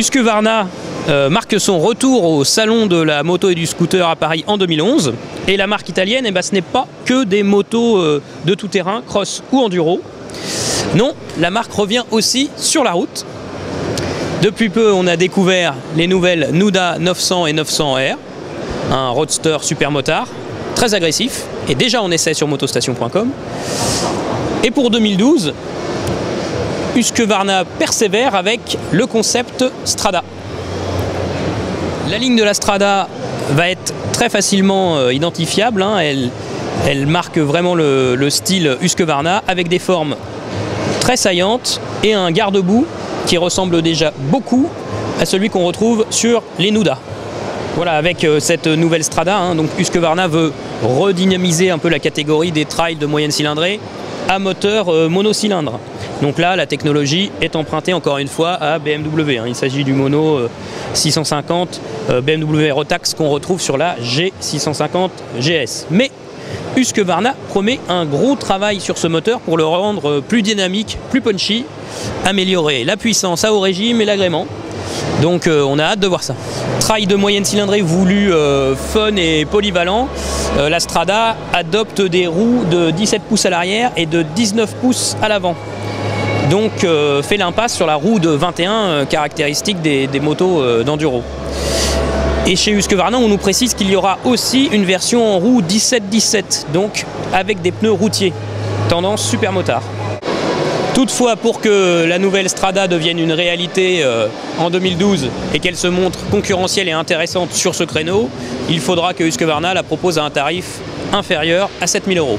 Husqvarna euh, marque son retour au salon de la moto et du scooter à Paris en 2011. Et la marque italienne, eh ben, ce n'est pas que des motos euh, de tout terrain, cross ou enduro. Non, la marque revient aussi sur la route. Depuis peu, on a découvert les nouvelles Nuda 900 et 900R, un roadster super motard, très agressif, et déjà en essai sur motostation.com. Et pour 2012, Husqvarna persévère avec le concept Strada. La ligne de la Strada va être très facilement euh, identifiable. hein. Elle, marque vraiment le, le style Husqvarna avec des formes très saillantes et un garde-boue qui ressemble déjà beaucoup à celui qu'on retrouve sur les Nuda. Voilà, avec euh, cette nouvelle Strada, hein, donc Husqvarna veut redynamiser un peu la catégorie des trails de moyenne cylindrée à moteur euh, monocylindre. Donc là, la technologie est empruntée encore une fois à BMW. hein. Il s'agit du mono euh, 650 euh, BMW Rotax qu'on retrouve sur la G650 GS. Mais Husqvarna promet un gros travail sur ce moteur pour le rendre euh, plus dynamique, plus punchy, améliorer la puissance à haut régime et l'agrément. Donc euh, on a hâte de voir ça. Trail de moyenne cylindrée voulu euh, fun et polyvalent. Euh, la Strada adopte des roues de 17 pouces à l'arrière et de 19 pouces à l'avant. Donc euh, fait l'impasse sur la roue de 21 euh, caractéristique des, motos euh, d'enduro. Et chez Husqvarna, on nous précise qu'il y aura aussi une version en roue 17-17, donc avec des pneus routiers, tendance super motard. Toutefois, pour que la nouvelle Strada devienne une réalité en 2012 et qu'elle se montre concurrentielle et intéressante sur ce créneau, il faudra que Husqvarna la propose à un tarif inférieur à 7000 euros.